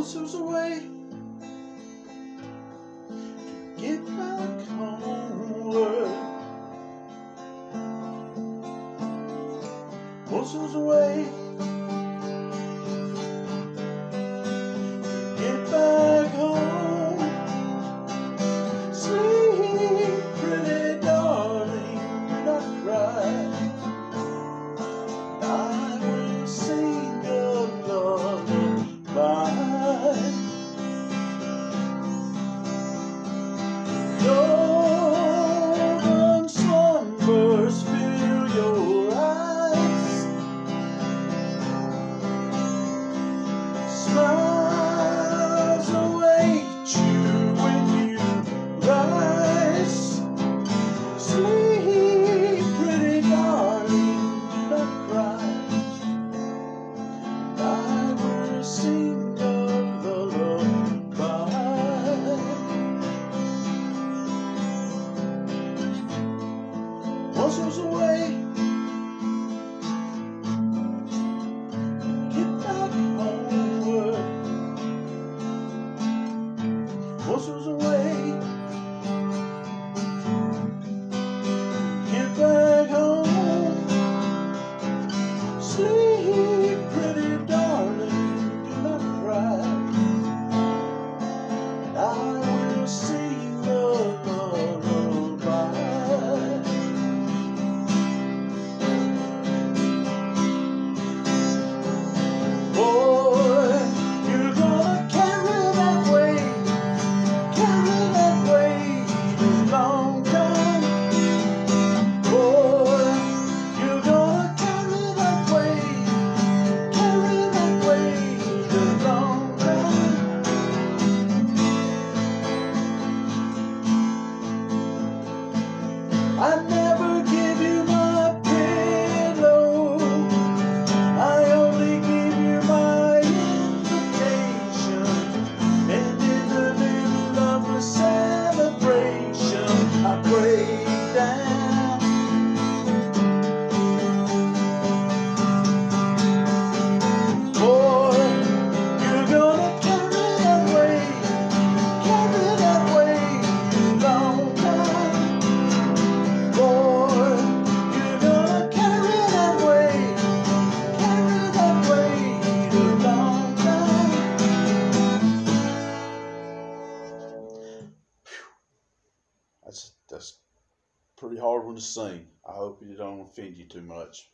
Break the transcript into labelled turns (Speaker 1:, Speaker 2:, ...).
Speaker 1: monsters away get back home. Monsters away. thousands away. I that's pretty hard one to sing. I hope it don't offend you too much.